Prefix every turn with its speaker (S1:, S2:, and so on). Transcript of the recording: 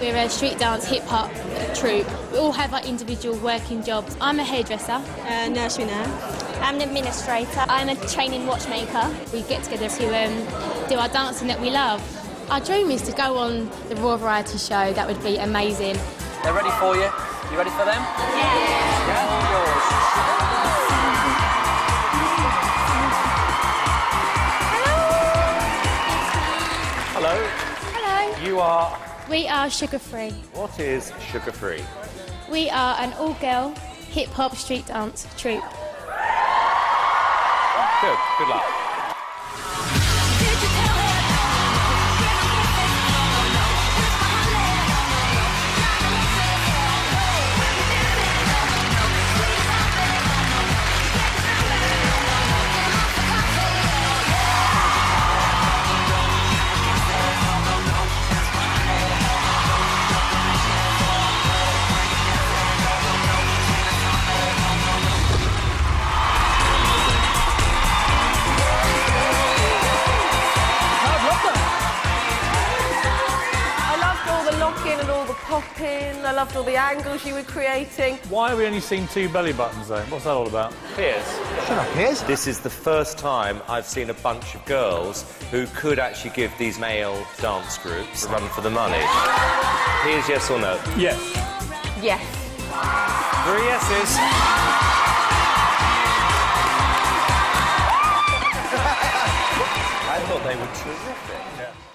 S1: We're a street dance hip hop troupe. We all have our individual working jobs. I'm a hairdresser.
S2: Uh, Nashmina.
S3: I'm an administrator. I'm a training watchmaker.
S1: We get together to um, do our dancing that we love. Our dream is to go on the Royal Variety Show. That would be amazing.
S4: They're ready for you. You ready for them? Yeah. Yeah, yours.
S5: Hello.
S1: Hello.
S5: You are.
S1: We are sugar free.
S5: What is sugar free?
S1: We are an all girl hip hop street dance troupe.
S5: Good. Good luck.
S2: Popping. I loved all the angles you were creating.
S6: Why are we only seeing two belly buttons though? What's that all about?
S5: Piers.
S7: Shut up, Piers.
S5: This is the first time I've seen a bunch of girls who could actually give these male dance groups a run for the money. Piers, yes or no?
S6: Yes.
S2: Yes.
S5: Three yeses. I thought they were terrific.